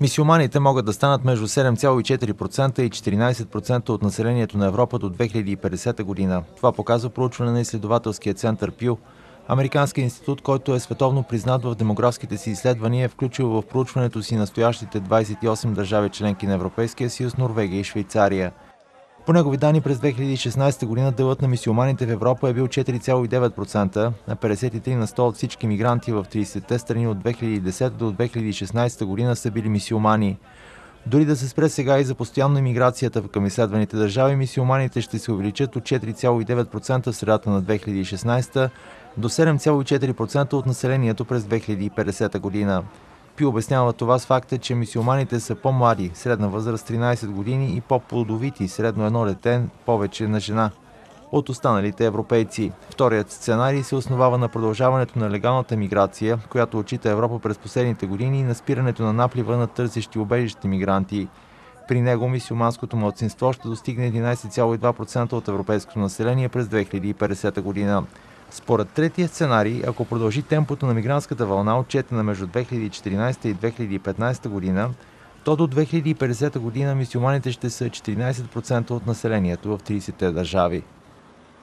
Мисиоманите могат да станат между 7,4% и 14% от населението на Европа до 2050 година. Това показва проучване на изследователския център ПЮ. Американският институт, който е световно признат в демографските си изследвания, е включил в проучването си настоящите 28 държави членки на Европейския съюз, Норвегия и Швейцария. По негови данни през 2016 година делът на мисиоманите в Европа е бил 4,9%, а 53 на 100 от всички мигранти в 30-те страни от 2010 до 2016 година са били мисиомани. Дори да се спре сега и за постоянно иммиграцията към изследваните държави, мисиоманите ще се увеличат от 4,9% в средата на 2016 до 7,4% от населението през 2050 година. Пи обяснява това с факта, че мисиоманите са по-млади, средна възраст 13 години и по-плодовити, средно едно дете, повече на жена от останалите европейци. Вторият сценарий се основава на продължаването на легалната миграция, която отчита Европа през последните години и на спирането на наплива на търсещи убежищи мигранти. При него мисиоманското младсинство ще достигне 11,2% от европейското население през 2050 година. Според третия сценарий, ако продължи темпото на мигрантската вълна, отчетена между 2014 и 2015 година, то до 2050 година мисиоманите ще са 14% от населението в 30-те държави.